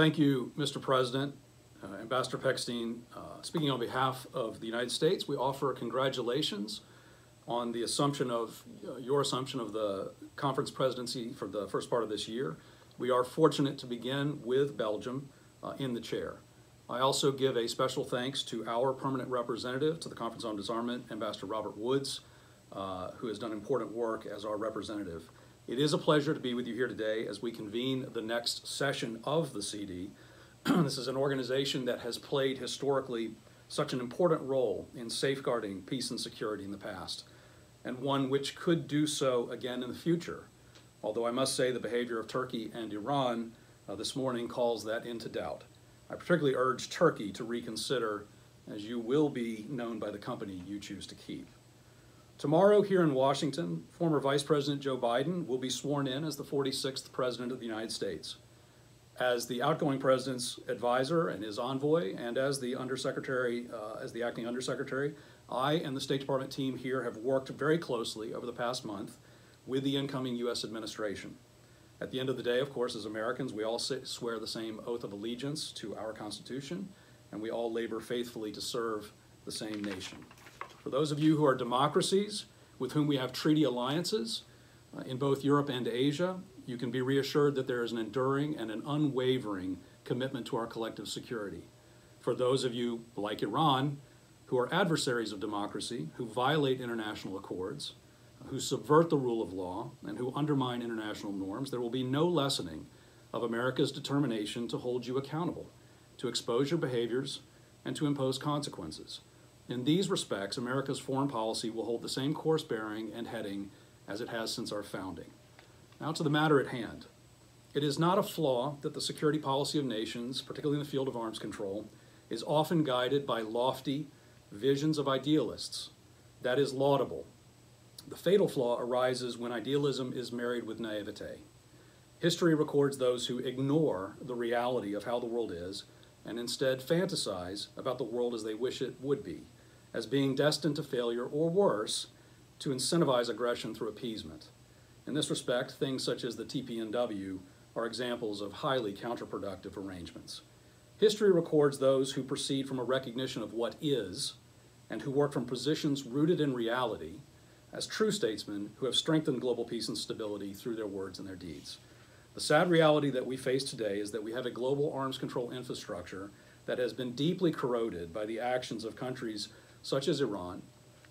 Thank you, Mr. President. Uh, Ambassador Pecsteen, uh, speaking on behalf of the United States, we offer congratulations on the assumption of, uh, your assumption of the conference presidency for the first part of this year. We are fortunate to begin with Belgium uh, in the chair. I also give a special thanks to our permanent representative to the Conference on Disarmament, Ambassador Robert Woods, uh, who has done important work as our representative. It is a pleasure to be with you here today as we convene the next session of the CD. this is an organization that has played historically such an important role in safeguarding peace and security in the past, and one which could do so again in the future. Although I must say the behavior of Turkey and Iran uh, this morning calls that into doubt. I particularly urge Turkey to reconsider, as you will be known by the company you choose to keep. Tomorrow, here in Washington, former Vice President Joe Biden will be sworn in as the 46th President of the United States. As the outgoing president's advisor and his envoy, and as the undersecretary, uh, as the acting undersecretary, I and the State Department team here have worked very closely over the past month with the incoming U.S. administration. At the end of the day, of course, as Americans, we all swear the same oath of allegiance to our Constitution, and we all labor faithfully to serve the same nation. For those of you who are democracies with whom we have treaty alliances uh, in both Europe and Asia, you can be reassured that there is an enduring and an unwavering commitment to our collective security. For those of you, like Iran, who are adversaries of democracy, who violate international accords, who subvert the rule of law, and who undermine international norms, there will be no lessening of America's determination to hold you accountable, to expose your behaviors, and to impose consequences. In these respects, America's foreign policy will hold the same course bearing and heading as it has since our founding. Now to the matter at hand. It is not a flaw that the security policy of nations, particularly in the field of arms control, is often guided by lofty visions of idealists. That is laudable. The fatal flaw arises when idealism is married with naivete. History records those who ignore the reality of how the world is and instead fantasize about the world as they wish it would be as being destined to failure or worse, to incentivize aggression through appeasement. In this respect, things such as the TPNW are examples of highly counterproductive arrangements. History records those who proceed from a recognition of what is and who work from positions rooted in reality as true statesmen who have strengthened global peace and stability through their words and their deeds. The sad reality that we face today is that we have a global arms control infrastructure that has been deeply corroded by the actions of countries such as Iran,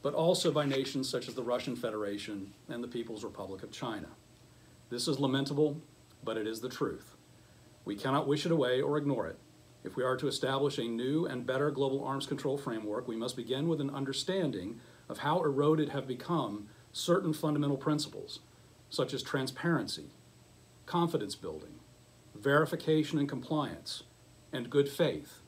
but also by nations such as the Russian Federation and the People's Republic of China. This is lamentable, but it is the truth. We cannot wish it away or ignore it. If we are to establish a new and better global arms control framework, we must begin with an understanding of how eroded have become certain fundamental principles, such as transparency, confidence building, verification and compliance, and good faith,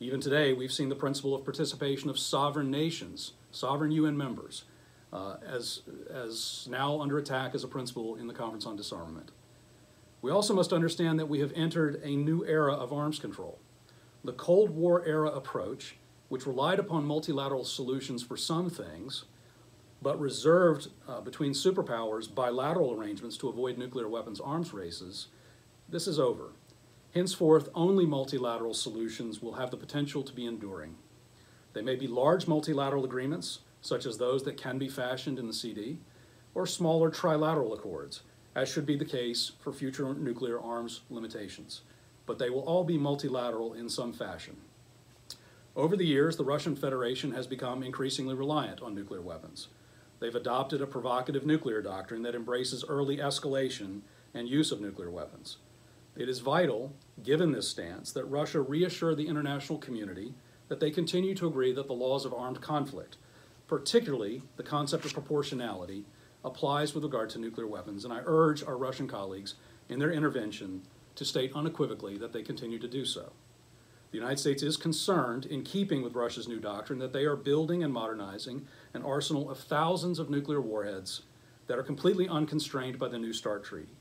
even today, we've seen the principle of participation of sovereign nations, sovereign UN members, uh, as, as now under attack as a principle in the Conference on Disarmament. We also must understand that we have entered a new era of arms control. The Cold War era approach, which relied upon multilateral solutions for some things, but reserved uh, between superpowers bilateral arrangements to avoid nuclear weapons arms races, this is over. Henceforth, only multilateral solutions will have the potential to be enduring. They may be large multilateral agreements, such as those that can be fashioned in the CD, or smaller trilateral accords, as should be the case for future nuclear arms limitations. But they will all be multilateral in some fashion. Over the years, the Russian Federation has become increasingly reliant on nuclear weapons. They've adopted a provocative nuclear doctrine that embraces early escalation and use of nuclear weapons. It is vital, given this stance, that Russia reassure the international community that they continue to agree that the laws of armed conflict, particularly the concept of proportionality, applies with regard to nuclear weapons, and I urge our Russian colleagues in their intervention to state unequivocally that they continue to do so. The United States is concerned, in keeping with Russia's new doctrine, that they are building and modernizing an arsenal of thousands of nuclear warheads that are completely unconstrained by the New START Treaty.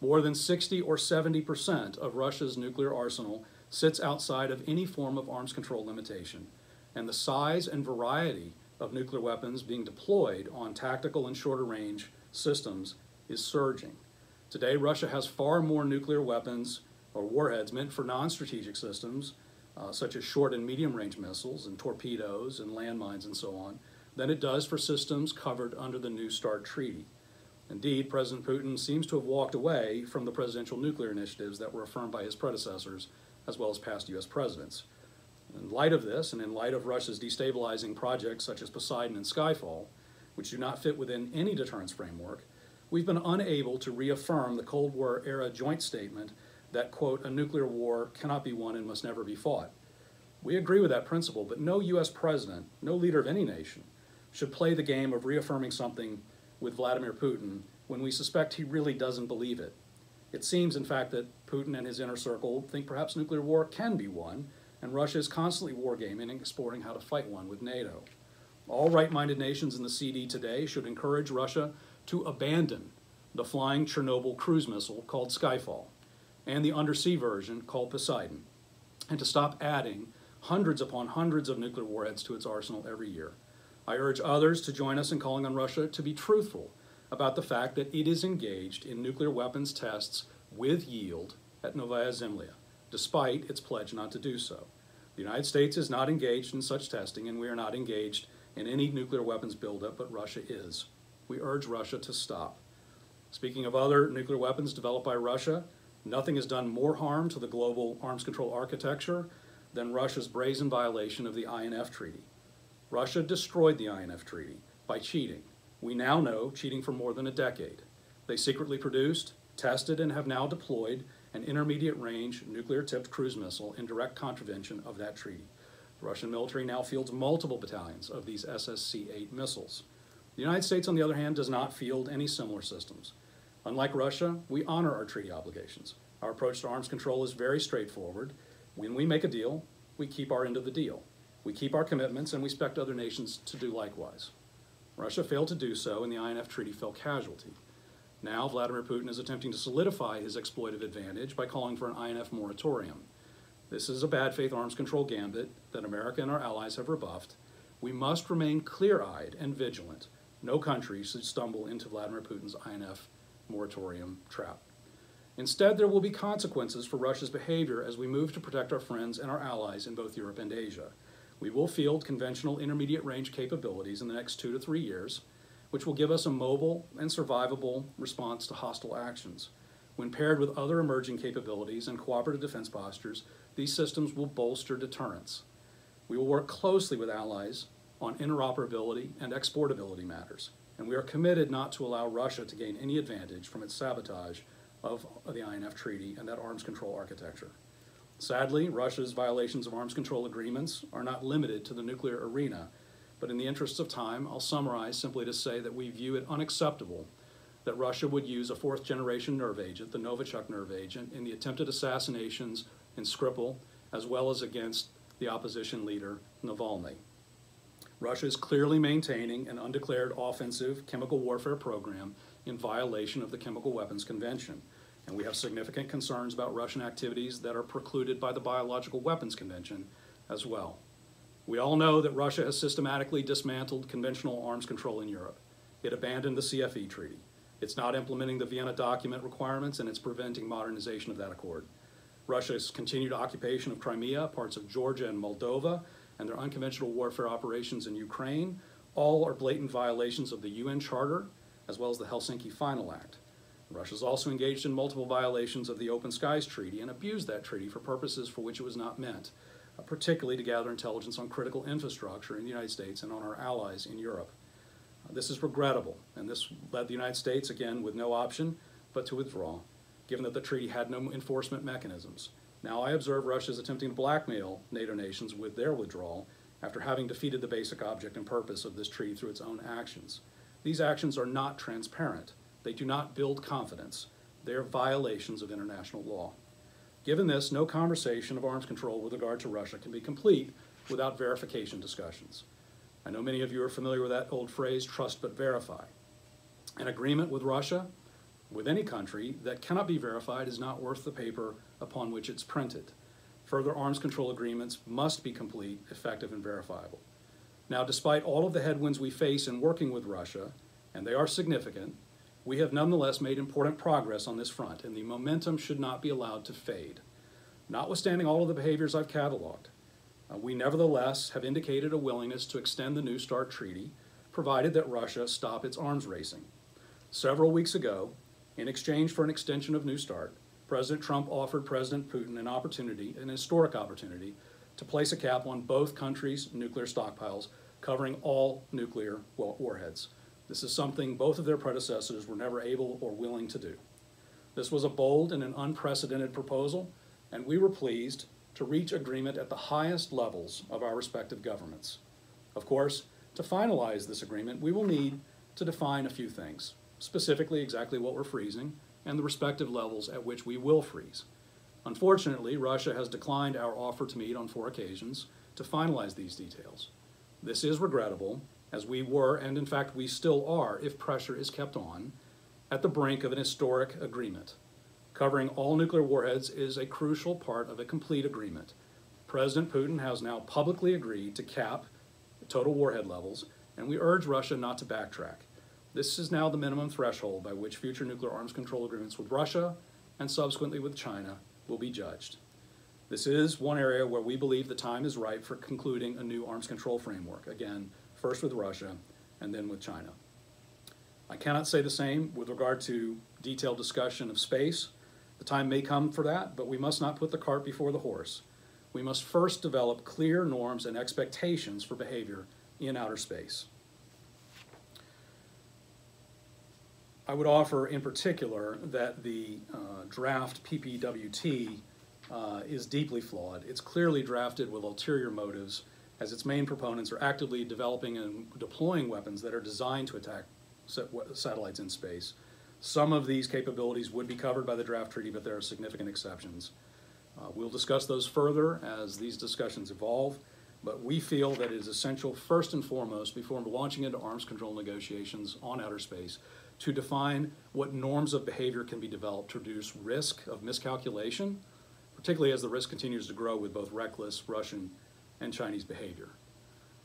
More than 60 or 70% of Russia's nuclear arsenal sits outside of any form of arms control limitation, and the size and variety of nuclear weapons being deployed on tactical and shorter range systems is surging. Today, Russia has far more nuclear weapons or warheads meant for non-strategic systems, uh, such as short and medium-range missiles and torpedoes and landmines and so on, than it does for systems covered under the New START Treaty. Indeed, President Putin seems to have walked away from the presidential nuclear initiatives that were affirmed by his predecessors, as well as past U.S. presidents. In light of this, and in light of Russia's destabilizing projects such as Poseidon and Skyfall, which do not fit within any deterrence framework, we've been unable to reaffirm the Cold War era joint statement that, quote, a nuclear war cannot be won and must never be fought. We agree with that principle, but no U.S. president, no leader of any nation, should play the game of reaffirming something with Vladimir Putin when we suspect he really doesn't believe it. It seems, in fact, that Putin and his inner circle think perhaps nuclear war can be won, and Russia is constantly wargaming and exploring how to fight one with NATO. All right-minded nations in the CD today should encourage Russia to abandon the flying Chernobyl cruise missile called Skyfall and the undersea version called Poseidon, and to stop adding hundreds upon hundreds of nuclear warheads to its arsenal every year. I urge others to join us in calling on Russia to be truthful about the fact that it is engaged in nuclear weapons tests with yield at Novaya Zemlya, despite its pledge not to do so. The United States is not engaged in such testing, and we are not engaged in any nuclear weapons buildup, but Russia is. We urge Russia to stop. Speaking of other nuclear weapons developed by Russia, nothing has done more harm to the global arms control architecture than Russia's brazen violation of the INF Treaty. Russia destroyed the INF Treaty by cheating. We now know cheating for more than a decade. They secretly produced, tested, and have now deployed an intermediate range nuclear tipped cruise missile in direct contravention of that treaty. The Russian military now fields multiple battalions of these SSC 8 missiles. The United States, on the other hand, does not field any similar systems. Unlike Russia, we honor our treaty obligations. Our approach to arms control is very straightforward. When we make a deal, we keep our end of the deal. We keep our commitments and we expect other nations to do likewise. Russia failed to do so and the INF Treaty fell casualty. Now Vladimir Putin is attempting to solidify his exploitive advantage by calling for an INF moratorium. This is a bad faith arms control gambit that America and our allies have rebuffed. We must remain clear-eyed and vigilant. No country should stumble into Vladimir Putin's INF moratorium trap. Instead, there will be consequences for Russia's behavior as we move to protect our friends and our allies in both Europe and Asia. We will field conventional intermediate range capabilities in the next two to three years, which will give us a mobile and survivable response to hostile actions. When paired with other emerging capabilities and cooperative defense postures, these systems will bolster deterrence. We will work closely with allies on interoperability and exportability matters, and we are committed not to allow Russia to gain any advantage from its sabotage of the INF Treaty and that arms control architecture. Sadly, Russia's violations of arms control agreements are not limited to the nuclear arena, but in the interests of time, I'll summarize simply to say that we view it unacceptable that Russia would use a fourth generation nerve agent, the Novichok nerve agent, in the attempted assassinations in Skripal, as well as against the opposition leader, Navalny. Russia is clearly maintaining an undeclared offensive chemical warfare program in violation of the Chemical Weapons Convention and we have significant concerns about Russian activities that are precluded by the Biological Weapons Convention as well. We all know that Russia has systematically dismantled conventional arms control in Europe. It abandoned the CFE treaty. It's not implementing the Vienna document requirements and it's preventing modernization of that accord. Russia's continued occupation of Crimea, parts of Georgia and Moldova, and their unconventional warfare operations in Ukraine all are blatant violations of the UN Charter as well as the Helsinki Final Act. Russia has also engaged in multiple violations of the Open Skies Treaty and abused that treaty for purposes for which it was not meant, uh, particularly to gather intelligence on critical infrastructure in the United States and on our allies in Europe. Uh, this is regrettable, and this led the United States, again, with no option but to withdraw, given that the treaty had no enforcement mechanisms. Now I observe Russia is attempting to blackmail NATO nations with their withdrawal after having defeated the basic object and purpose of this treaty through its own actions. These actions are not transparent. They do not build confidence. They are violations of international law. Given this, no conversation of arms control with regard to Russia can be complete without verification discussions. I know many of you are familiar with that old phrase, trust but verify. An agreement with Russia, with any country, that cannot be verified is not worth the paper upon which it's printed. Further arms control agreements must be complete, effective, and verifiable. Now, despite all of the headwinds we face in working with Russia, and they are significant, we have nonetheless made important progress on this front, and the momentum should not be allowed to fade. Notwithstanding all of the behaviors I've cataloged, uh, we nevertheless have indicated a willingness to extend the New START treaty, provided that Russia stop its arms racing. Several weeks ago, in exchange for an extension of New START, President Trump offered President Putin an opportunity, an historic opportunity, to place a cap on both countries' nuclear stockpiles, covering all nuclear warheads. This is something both of their predecessors were never able or willing to do. This was a bold and an unprecedented proposal, and we were pleased to reach agreement at the highest levels of our respective governments. Of course, to finalize this agreement, we will need to define a few things, specifically exactly what we're freezing and the respective levels at which we will freeze. Unfortunately, Russia has declined our offer to meet on four occasions to finalize these details. This is regrettable, as we were, and in fact we still are, if pressure is kept on, at the brink of an historic agreement. Covering all nuclear warheads is a crucial part of a complete agreement. President Putin has now publicly agreed to cap total warhead levels, and we urge Russia not to backtrack. This is now the minimum threshold by which future nuclear arms control agreements with Russia and subsequently with China will be judged. This is one area where we believe the time is right for concluding a new arms control framework, again, first with Russia and then with China. I cannot say the same with regard to detailed discussion of space. The time may come for that, but we must not put the cart before the horse. We must first develop clear norms and expectations for behavior in outer space. I would offer in particular that the uh, draft PPWT uh, is deeply flawed. It's clearly drafted with ulterior motives, as its main proponents are actively developing and deploying weapons that are designed to attack satellites in space. Some of these capabilities would be covered by the draft treaty, but there are significant exceptions. Uh, we'll discuss those further as these discussions evolve, but we feel that it is essential, first and foremost, before launching into arms control negotiations on outer space, to define what norms of behavior can be developed to reduce risk of miscalculation, particularly as the risk continues to grow with both reckless Russian and Chinese behavior.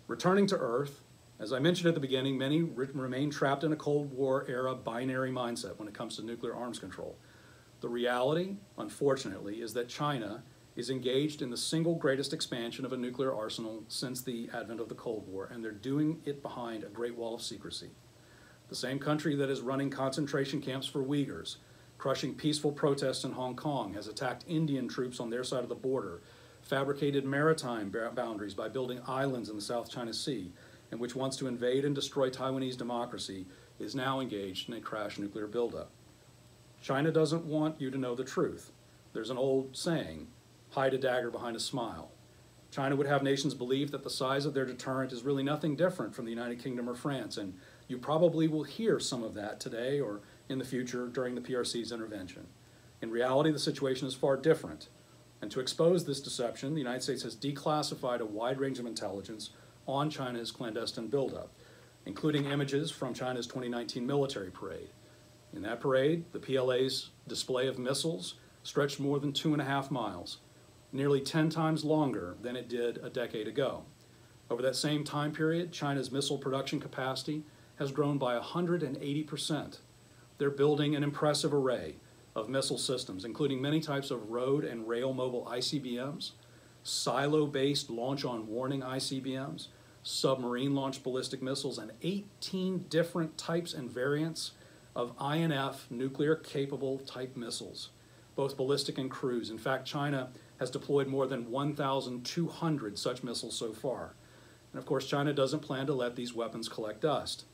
Returning to Earth, as I mentioned at the beginning, many re remain trapped in a Cold War era binary mindset when it comes to nuclear arms control. The reality, unfortunately, is that China is engaged in the single greatest expansion of a nuclear arsenal since the advent of the Cold War, and they're doing it behind a great wall of secrecy. The same country that is running concentration camps for Uyghurs, crushing peaceful protests in Hong Kong, has attacked Indian troops on their side of the border, fabricated maritime boundaries by building islands in the South China Sea, and which wants to invade and destroy Taiwanese democracy, is now engaged in a crash nuclear buildup. China doesn't want you to know the truth. There's an old saying, hide a dagger behind a smile. China would have nations believe that the size of their deterrent is really nothing different from the United Kingdom or France, and you probably will hear some of that today or in the future during the PRC's intervention. In reality, the situation is far different. And to expose this deception, the United States has declassified a wide range of intelligence on China's clandestine buildup, including images from China's 2019 military parade. In that parade, the PLA's display of missiles stretched more than two and a half miles, nearly 10 times longer than it did a decade ago. Over that same time period, China's missile production capacity has grown by 180%. They're building an impressive array of missile systems, including many types of road and rail mobile ICBMs, silo-based launch-on-warning ICBMs, submarine-launched ballistic missiles, and 18 different types and variants of INF nuclear-capable type missiles, both ballistic and cruise. In fact, China has deployed more than 1,200 such missiles so far. And of course, China doesn't plan to let these weapons collect dust.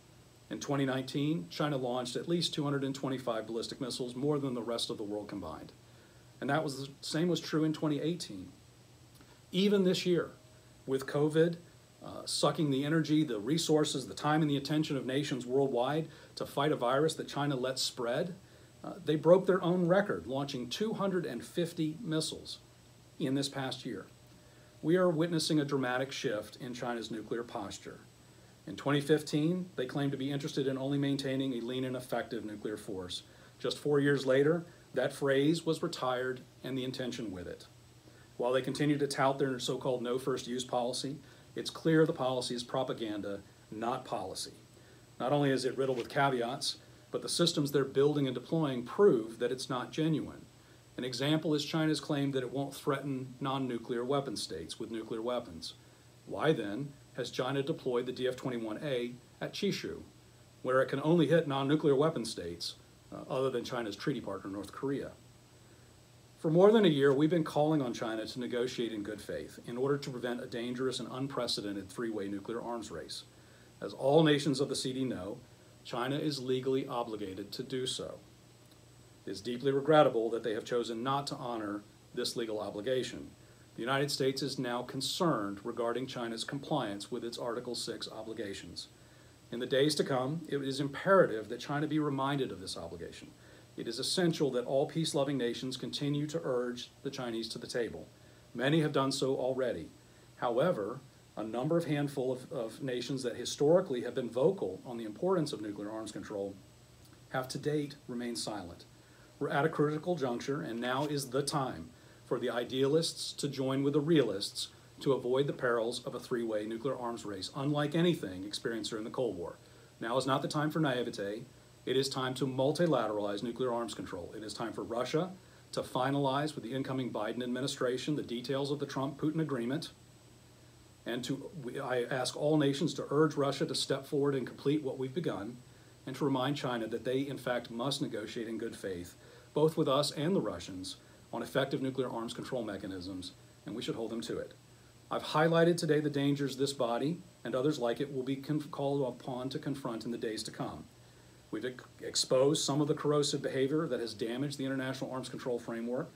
In 2019, China launched at least 225 ballistic missiles, more than the rest of the world combined. And that was the same was true in 2018. Even this year, with COVID uh, sucking the energy, the resources, the time, and the attention of nations worldwide to fight a virus that China let spread, uh, they broke their own record, launching 250 missiles in this past year. We are witnessing a dramatic shift in China's nuclear posture. In 2015, they claimed to be interested in only maintaining a lean and effective nuclear force. Just four years later, that phrase was retired and the intention with it. While they continue to tout their so-called no first use policy, it's clear the policy is propaganda, not policy. Not only is it riddled with caveats, but the systems they're building and deploying prove that it's not genuine. An example is China's claim that it won't threaten non-nuclear weapon states with nuclear weapons. Why then has China deployed the DF-21A at Chishu, where it can only hit non-nuclear weapon states uh, other than China's treaty partner North Korea? For more than a year, we've been calling on China to negotiate in good faith in order to prevent a dangerous and unprecedented three-way nuclear arms race. As all nations of the CD know, China is legally obligated to do so. It is deeply regrettable that they have chosen not to honor this legal obligation. The United States is now concerned regarding China's compliance with its Article 6 obligations. In the days to come, it is imperative that China be reminded of this obligation. It is essential that all peace-loving nations continue to urge the Chinese to the table. Many have done so already. However, a number of handful of, of nations that historically have been vocal on the importance of nuclear arms control have to date remained silent. We're at a critical juncture, and now is the time for the idealists to join with the realists to avoid the perils of a three-way nuclear arms race, unlike anything experienced during the Cold War. Now is not the time for naivete. It is time to multilateralize nuclear arms control. It is time for Russia to finalize with the incoming Biden administration the details of the Trump-Putin agreement, and to, I ask all nations to urge Russia to step forward and complete what we've begun, and to remind China that they, in fact, must negotiate in good faith, both with us and the Russians, on effective nuclear arms control mechanisms, and we should hold them to it. I've highlighted today the dangers this body and others like it will be called upon to confront in the days to come. We've ex exposed some of the corrosive behavior that has damaged the international arms control framework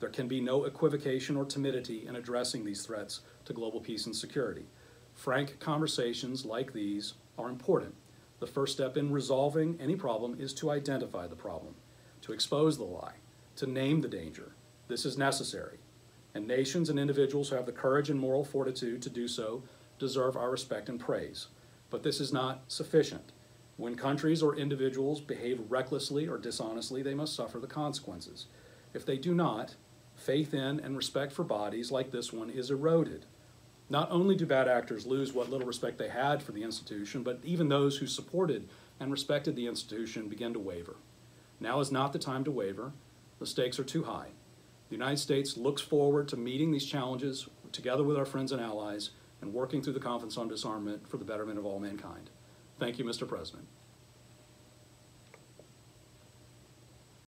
there can be no equivocation or timidity in addressing these threats to global peace and security. Frank conversations like these are important. The first step in resolving any problem is to identify the problem, to expose the lie, to name the danger. This is necessary. And nations and individuals who have the courage and moral fortitude to do so deserve our respect and praise. But this is not sufficient. When countries or individuals behave recklessly or dishonestly, they must suffer the consequences. If they do not, faith in and respect for bodies like this one is eroded. Not only do bad actors lose what little respect they had for the institution, but even those who supported and respected the institution begin to waver. Now is not the time to waver. The stakes are too high. The United States looks forward to meeting these challenges together with our friends and allies and working through the Conference on Disarmament for the betterment of all mankind. Thank you, Mr. President.